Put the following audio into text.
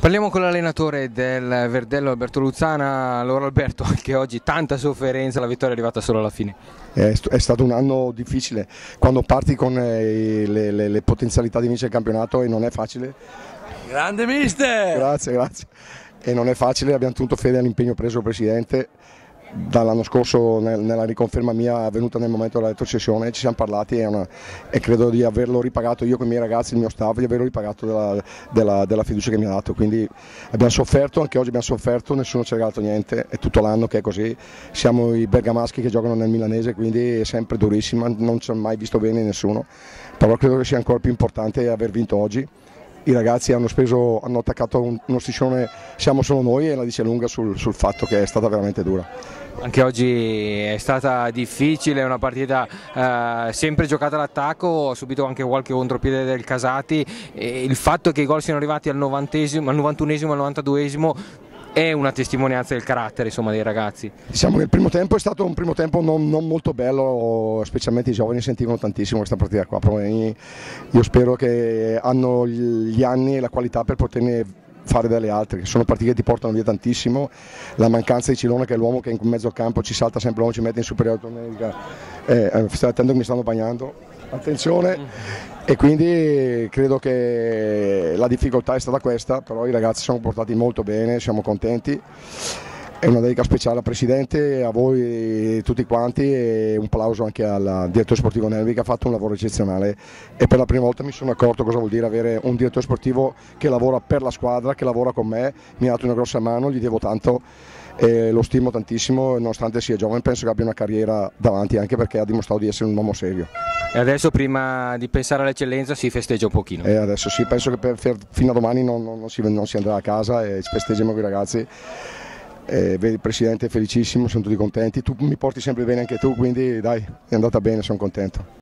Parliamo con l'allenatore del Verdello Alberto Luzzana, allora Alberto, che oggi tanta sofferenza, la vittoria è arrivata solo alla fine. È, è stato un anno difficile, quando parti con eh, le, le, le potenzialità di vincere il campionato e non è facile. Grande mister! Grazie, grazie. E non è facile, abbiamo tutto fede all'impegno preso il Presidente dall'anno scorso nella riconferma mia avvenuta nel momento della retrocessione ci siamo parlati e, una, e, credo di averlo ripagato io con i miei ragazzi, il mio staff, di averlo ripagato della, della, della, fiducia che mi ha dato. Quindi abbiamo sofferto, anche oggi abbiamo sofferto, nessuno ci ha regalato niente, è tutto l'anno che è così. Siamo i bergamaschi che giocano nel milanese, quindi è sempre durissima, non ci ha mai visto bene nessuno. Però credo che sia ancora più importante aver vinto oggi i ragazzi hanno, speso, hanno attaccato uno striscione siamo solo noi e la dice lunga sul, sul fatto che è stata veramente dura. Anche oggi è stata difficile, è una partita eh, sempre giocata all'attacco, ho subito anche qualche contropiede del Casati e il fatto che i gol siano arrivati al, al 91esimo e al 92esimo è una testimonianza del carattere insomma, dei ragazzi. Diciamo che il primo tempo è stato un primo tempo non, non molto bello, specialmente i giovani sentivano tantissimo questa partita qua, io spero che hanno gli anni e la qualità per poterne fare delle altre, sono partite che ti portano via tantissimo, la mancanza di Cilone che è l'uomo che in mezzo campo ci salta sempre l'uomo, ci mette in superiore eh, eh, stai attento che mi stanno bagnando, attenzione e quindi credo che la difficoltà è stata questa, però i ragazzi sono portati molto bene, siamo contenti. È una dedica speciale al Presidente, a voi tutti quanti e un applauso anche al direttore sportivo Nelvi che ha fatto un lavoro eccezionale e per la prima volta mi sono accorto cosa vuol dire avere un direttore sportivo che lavora per la squadra, che lavora con me, mi ha dato una grossa mano, gli devo tanto e lo stimo tantissimo nonostante sia giovane, penso che abbia una carriera davanti anche perché ha dimostrato di essere un uomo serio. E adesso prima di pensare all'eccellenza si festeggia un pochino? E adesso sì, penso che per, fino a domani non, non, si, non si andrà a casa e festeggiamo con i ragazzi eh, vedi il presidente è felicissimo, sono tutti contenti, tu mi porti sempre bene anche tu, quindi dai, è andata bene, sono contento.